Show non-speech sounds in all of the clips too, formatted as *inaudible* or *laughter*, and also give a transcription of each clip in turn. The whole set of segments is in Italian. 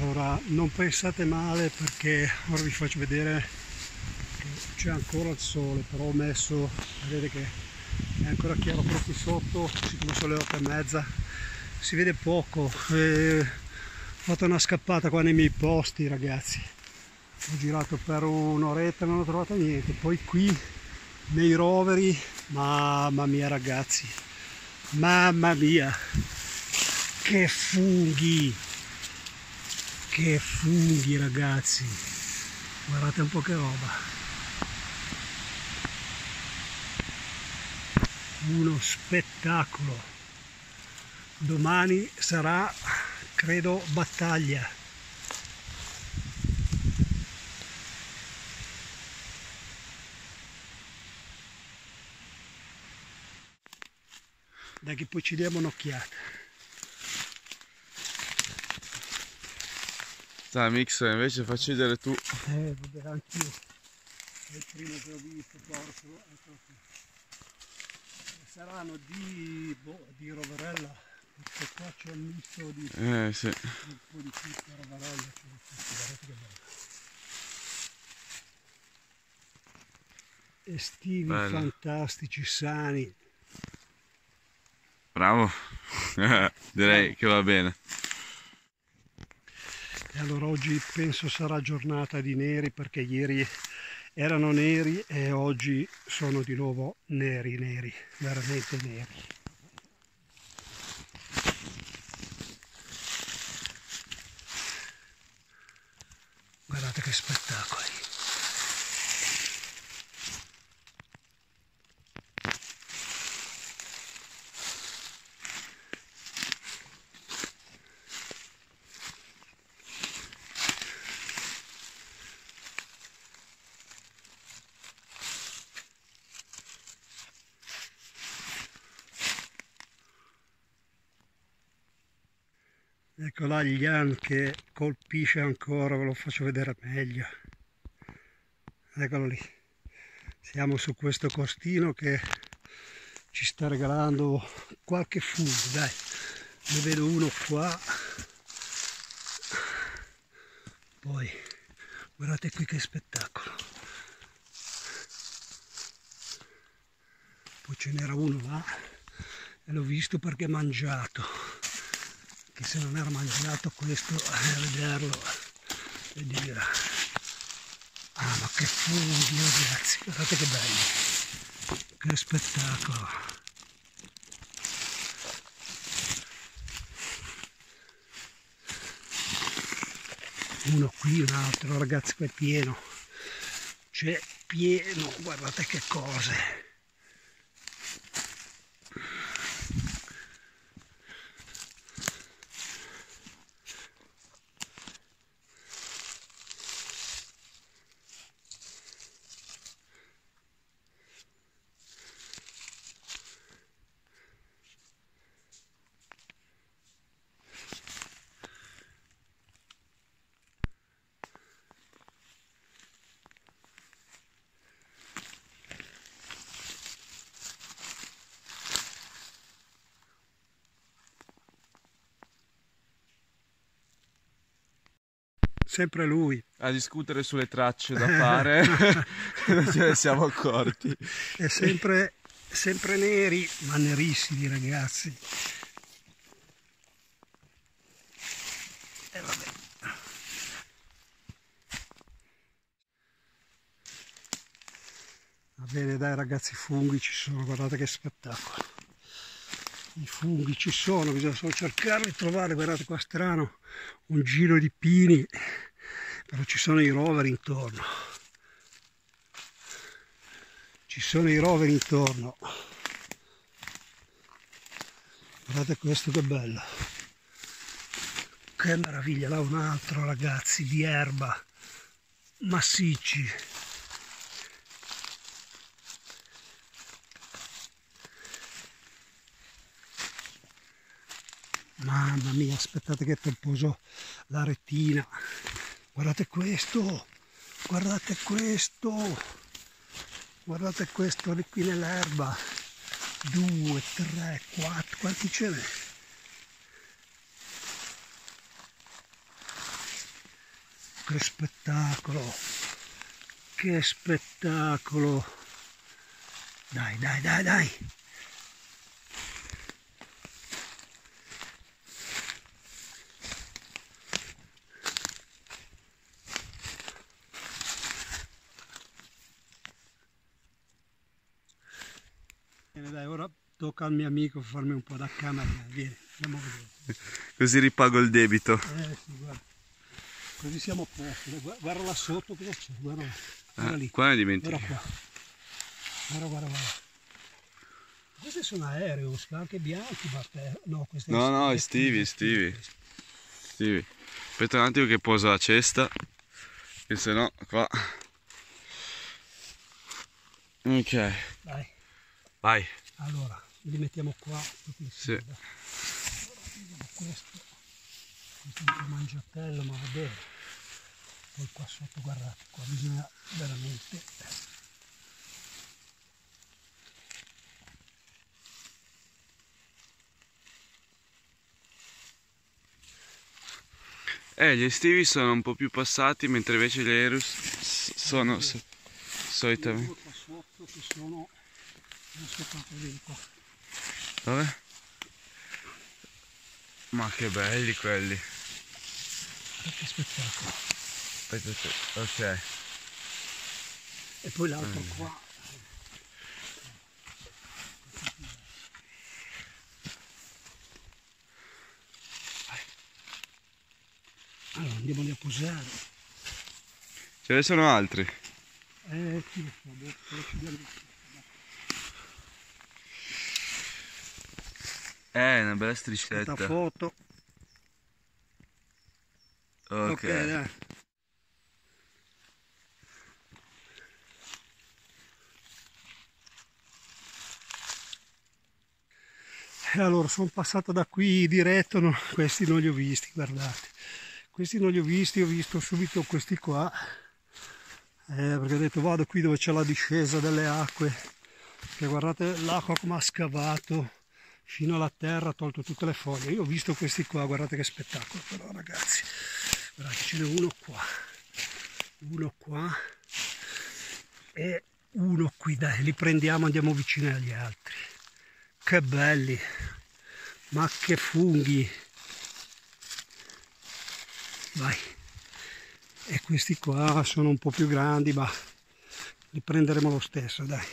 Allora, non pensate male perché ora vi faccio vedere che c'è ancora il sole, però ho messo, vedete che è ancora chiaro proprio sotto, siccome sono le otto e mezza, si vede poco. E ho fatto una scappata qua nei miei posti ragazzi. Ho girato per un'oretta e non ho trovato niente. Poi qui nei roveri, mamma mia ragazzi, mamma mia, che funghi! Che funghi ragazzi. Guardate un po' che roba. Uno spettacolo. Domani sarà credo battaglia. Dai che poi ci diamo un'occhiata Dai Mix, invece facci vedere tu. Eh, vedere anch'io. È il primo che ho visto, porco. Ecco qui. Saranno di, boh, di Roverella, perché qua c'è un misto di eh, sì. un po' di tutto, Roverella, c'è guardate che bello. Estivi Bello. fantastici, sani. Bravo. *laughs* Direi che va bene. Allora oggi penso sarà giornata di neri perché ieri erano neri e oggi sono di nuovo neri, neri, veramente neri. Guardate che spettacoli. Ecco là Ian che colpisce ancora, ve lo faccio vedere meglio. Eccolo lì. Siamo su questo costino che ci sta regalando qualche fungo, dai. Ne vedo uno qua. Poi, guardate qui che spettacolo. Poi ce n'era uno là e l'ho visto perché è mangiato che se non era mangiato questo a vederlo e dire ah ma che funghi ragazzi guardate che bello che spettacolo uno qui un altro ragazzi qua è pieno c'è pieno guardate che cose sempre lui. A discutere sulle tracce da *laughs* fare, *laughs* ce ne siamo accorti. È sempre, sempre neri, ma nerissimi ragazzi. E vabbè. Va bene dai ragazzi, i funghi ci sono, guardate che spettacolo. I funghi ci sono, bisogna solo cercare di trovare, guardate qua strano, un giro di pini, però ci sono i roveri intorno. Ci sono i roveri intorno. Guardate questo che bello. Che meraviglia, là un altro ragazzi di erba, massicci. Mamma mia, aspettate che poso la retina. Guardate questo, guardate questo, guardate questo qui nell'erba. Due, tre, quattro, quanti ce n'è? che spettacolo! Che spettacolo! Dai, dai, dai, dai! Bene, dai, ora tocca al mio amico farmi un po' da camera. Vieni, andiamo a vedere. *laughs* Così ripago il debito. Eh sì, guarda. Così siamo a posto. Guarda, guarda là sotto cosa c'è. Guarda, là. guarda Ah, lì. qua ne dimentichi. Guarda qua. Guarda, guarda, guarda. Questi sono aerei, anche bianchi, ma no, questi No, no, estivi, estivi. Sì. Aspetta un attimo che poso la cesta. Che se no qua. Ok, Dai, vai. allora, li mettiamo qua. proprio in Sì. Allora, questo. Questo è un mangiatello, ma va bene. Poi qua sotto, guardate, qua bisogna veramente... Eh, gli estivi sono un po' più passati, mentre invece gli Aerus s- sono so- solitamente... Qua sotto che sono... Non so quanto vedi qua. Dove? Ma che belli quelli. Che spettacolo. Aspetta. Ok. E poi l'altro qua. Allora andiamo a posare. Ce ne sono altri. Eh, chi lo sa, boh, però ci abbiamo- Eh, una bella Questa striscetta. foto. Ok. Ok, dai. E allora sono passato da qui diretto, no, questi non li ho visti, guardate. Questi non li ho visti, ho visto subito questi qua. Eh, perché ho detto vado qui dove c'è la discesa delle acque. Che guardate l'acqua come ha scavato fino alla terra, ha tolto tutte le foglie. Io ho visto questi qua, guardate che spettacolo però ragazzi. Guardate, ce n'è uno qua, uno qua e uno qui, dai, li prendiamo, andiamo vicino agli altri. Che belli, ma che funghi. Vai. E questi qua sono un po' più grandi, ma li prenderemo lo stesso, dai.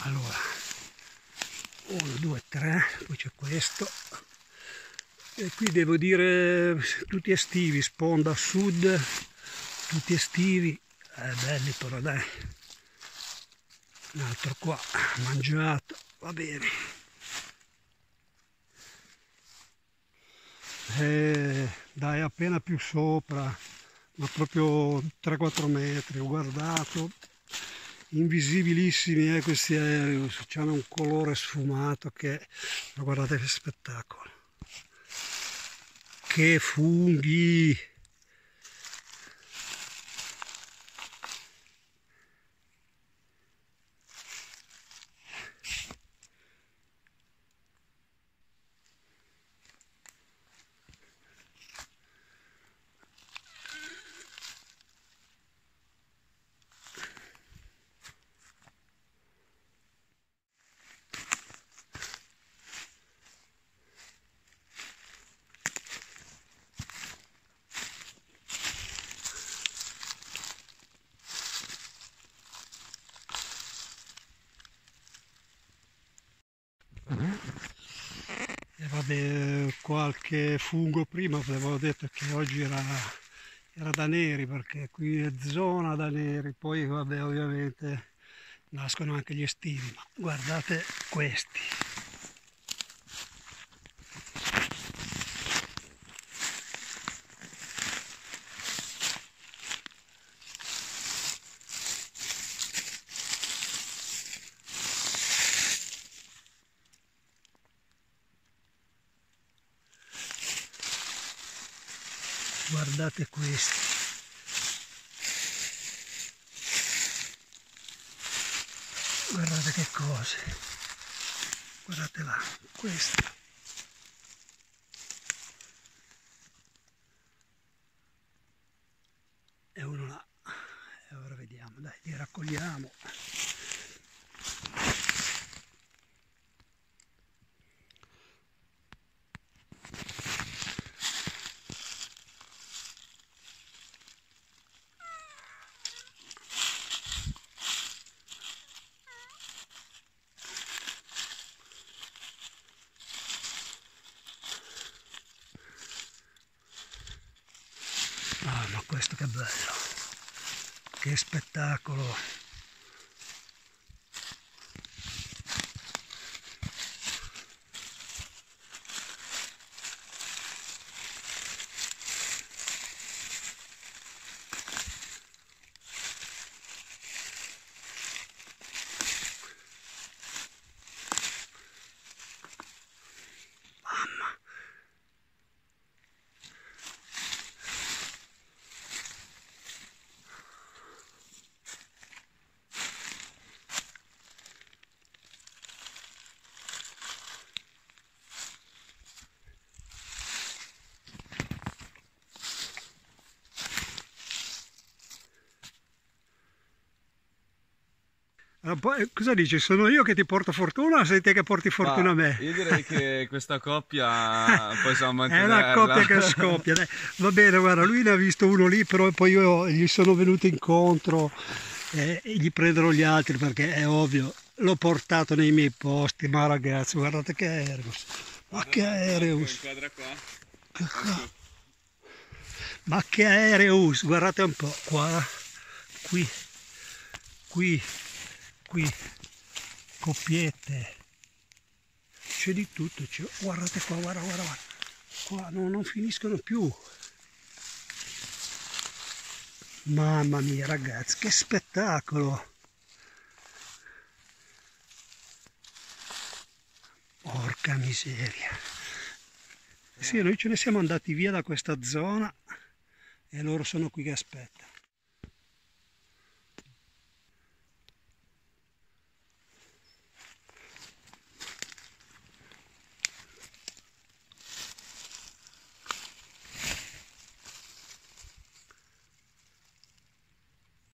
Allora, uno, due, tre, poi c'è questo. E qui devo dire tutti estivi, sponda sud, tutti estivi, eh, belli però dai. Un altro qua, mangiato, va bene. Eh, dai, appena più sopra, ma proprio 3-4 metri, ho guardato, invisibilissimi eh, questi aerei, hanno un colore sfumato che, guardate che spettacolo. Che funghi! Vabbè, qualche fungo prima avevo detto che oggi era, era da neri perché qui è zona da neri, poi vabbè ovviamente nascono anche gli estivi, guardate questi. guardate questi guardate che cose. Guardate là questa e uno là. E ora vediamo dai li raccogliamo. Questo che bello! Che spettacolo! Cosa dici? Sono io che ti porto fortuna o sei te che porti fortuna a me? Io direi che *laughs* questa coppia *laughs* possiamo mantenerla. È una coppia che scoppia. Dai. Va bene, guarda, lui ne ha visto uno lì, però poi io gli sono venuto incontro e gli prenderò gli altri perché è ovvio, l'ho portato nei miei posti, ma ragazzi, guardate che aereus. Ma che qua. Ma che aereus, guardate un po', qua, qui, qui, qui, coppiette, c'è di tutto, c'è- guardate qua, guarda, guarda, guarda, qua no, non finiscono più. Mamma mia ragazzi, che spettacolo! Porca miseria. Sì, noi ce ne siamo andati via da questa zona e loro sono qui che aspettano.